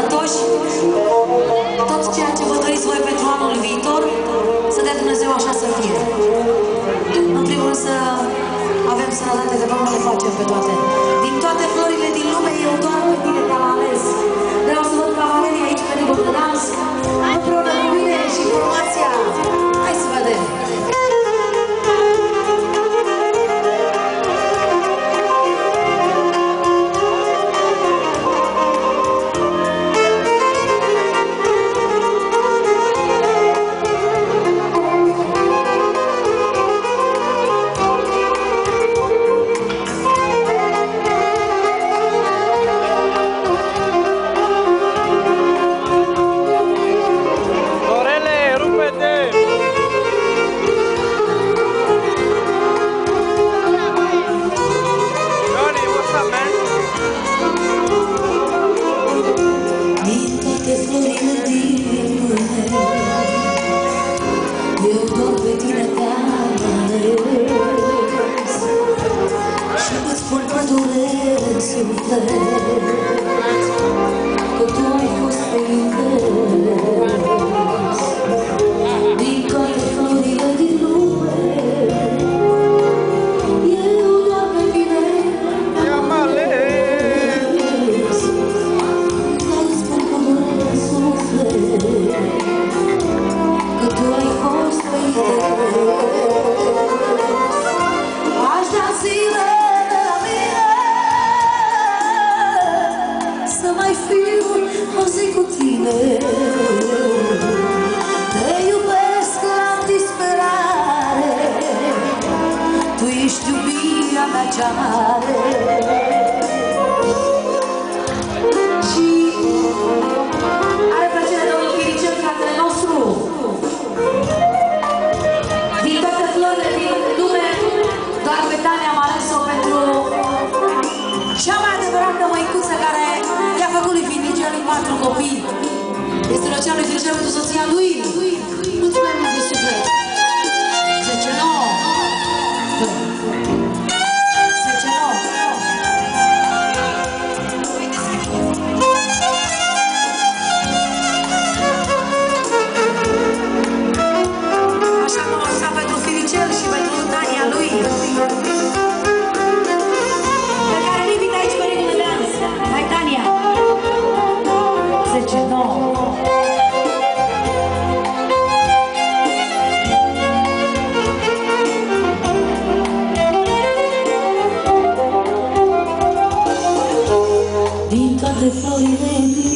sănătoși, tot ceea ce vă doriți voi pentru anul viitor, să dea Dumnezeu așa să fie. În primul rând să avem sănătate, că Domnul le face pe toate. Din toate florile din lume, eu doar pe tine te-am ales. Vreau să văd cavalerii aici pe nivel de dans, silver ești iubirea mea cea mare și are plăcere domnul Chiricel, fratele nostru. Din toate florile din lume, doar pe Tania am ales-o pentru cea mai adevărată măicuță care i-a făcut lui Finicel patru copii. Este Lucian lui Finicel pentru soția lui. leche, de flor y